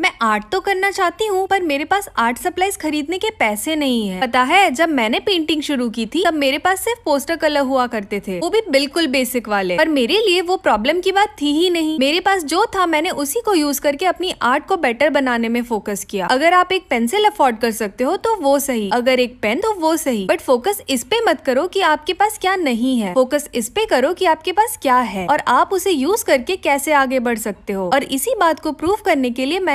मैं आर्ट तो करना चाहती हूँ, पर मेरे पास आर्ट सप्लाईज खरीदने के पैसे नहीं है। पता है, जब मैंने पेंटिंग शुरू की थी, तब मेरे पास सिर्फ़ पोस्टर कलर हुआ करते थे। वो भी बिल्कुल बेसिक वाले। पर मेरे लिए वो प्रॉब्लम की बात थी ही नहीं। मेरे पास जो था, मैंने उसी को यूज़ करके अपनी आर्ट को बेटर बनाने में फोकस किया। अगर आप एक पेंसिल अफोर्ड कर सकते हो तो वो सही। अगर एक पेन तो वो सही। बट फोकस इस पे मत करो कि आपके पास क्या नहीं है। फोकस इस पे करो कि आपके पास क्या है। और आप उसे यूज़ करके कैसे आगे बढ़ सकते हो। और इसी बात को प्रूव करने के लिए मैंने